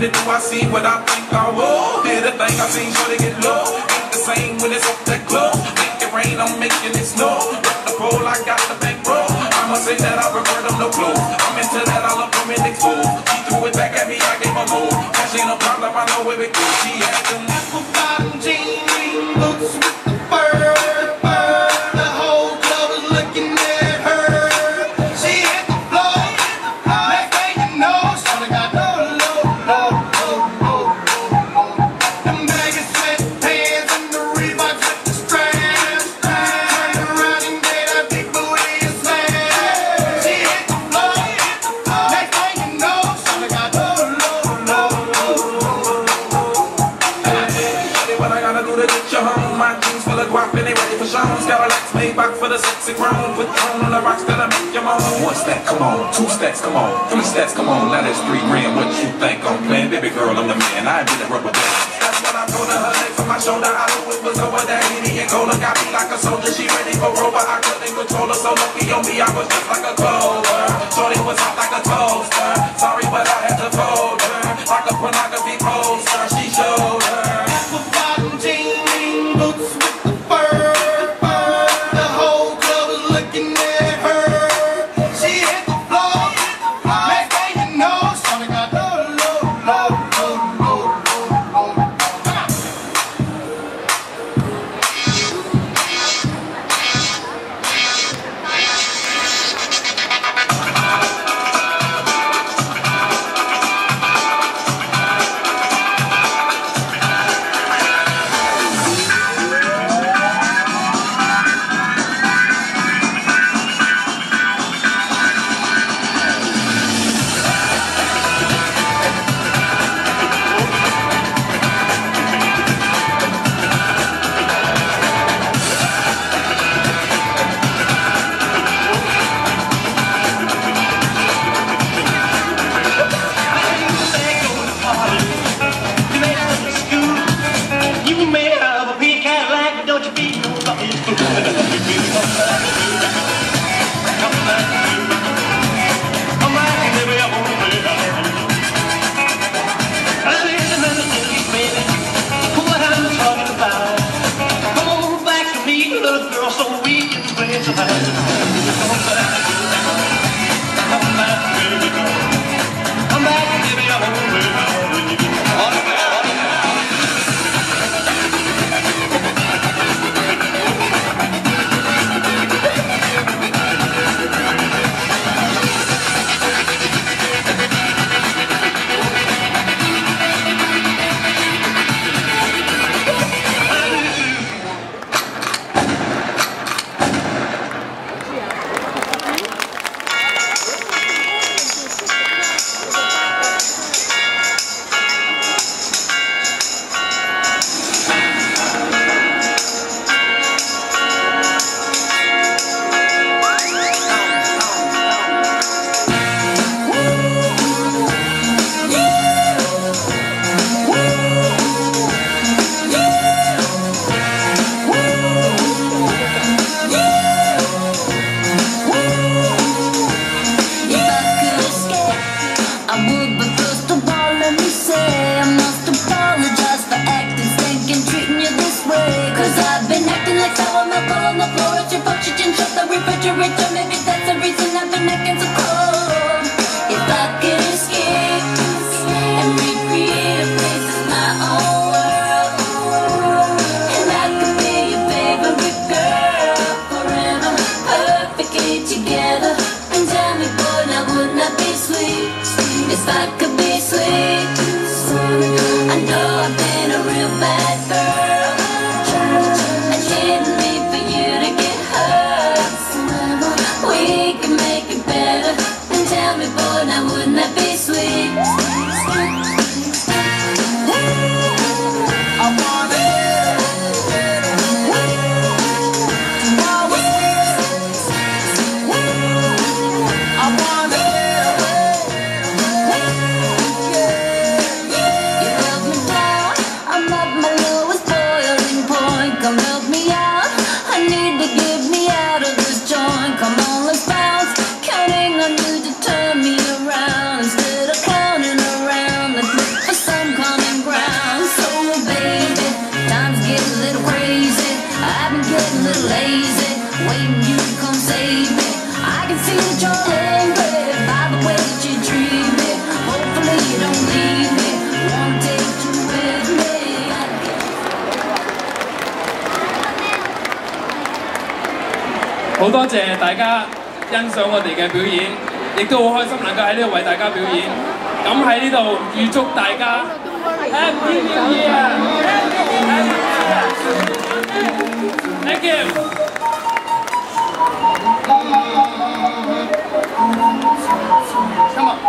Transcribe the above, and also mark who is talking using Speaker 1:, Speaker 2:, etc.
Speaker 1: Neither do I see what I think I will. Hear the thing I seen, sure to get low. Ain't the same when it's up that glow. Make it rain, I'm making it snow. Got the pole, I got the bankroll. I'ma say that I regret I'm no clue. I'm into that, I love them in the cool. She threw it back at me, I gave her move. Cash ain't no problem, I know where it goes. She acting on. My jeans full of guap and they ready for shows. Got a lights made back for the sexy grown. Put on on the rocks that I make your moan. One step, come on. Two steps, come on. Three steps, come on. Now that's three grand. What you think I'm playing? Baby girl, I'm the man. I did a rubber band. That's what I told her. Her leg from my shoulder. I do it was over. That Henny and Cola got me like a soldier. She ready for rover. I couldn't control her. So lucky on me. I was just like a
Speaker 2: glove. refrigerator, maybe that's the reason I've been
Speaker 3: 好多謝大家欣賞我哋嘅表演，亦都好開心能夠喺呢度為大家表演。咁喺呢度預祝大家 Happy New Year！Thank you。Come on.